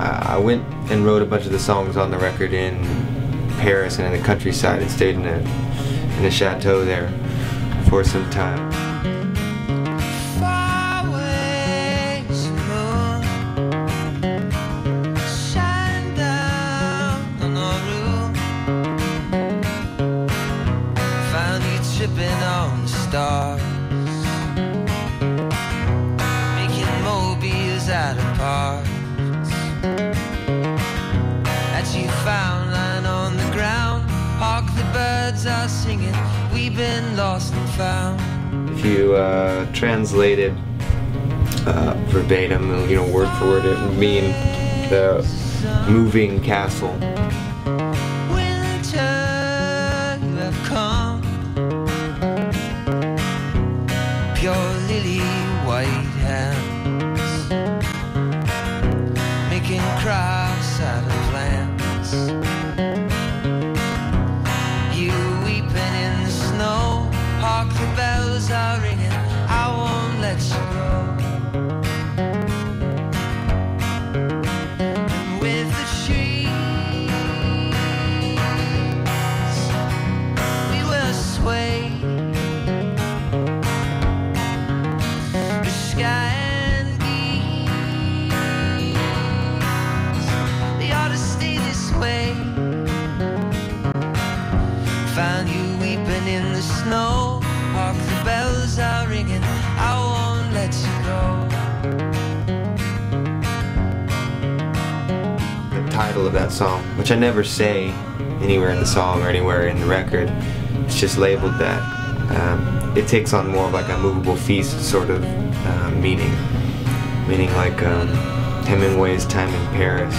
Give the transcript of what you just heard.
I went and wrote a bunch of the songs on the record in Paris and in the countryside and stayed in a in a chateau there for some time. Stars, making mobiles out of parts birds are singing. We've been lost and found. If you uh, translated uh, verbatim, you know, word for word, it would mean the moving castle. Bells are ringing. I won't let you go. with the. We will sway the sky and bees. They ought to stay this way. Found you weeping in the snow. Hark, the bells are ringing. I won't let you go. the title of that song, which I never say anywhere in the song or anywhere in the record. It's just labeled that. Um, it takes on more of like a movable feast sort of uh, meaning, meaning like um, Hemingway's time in Paris.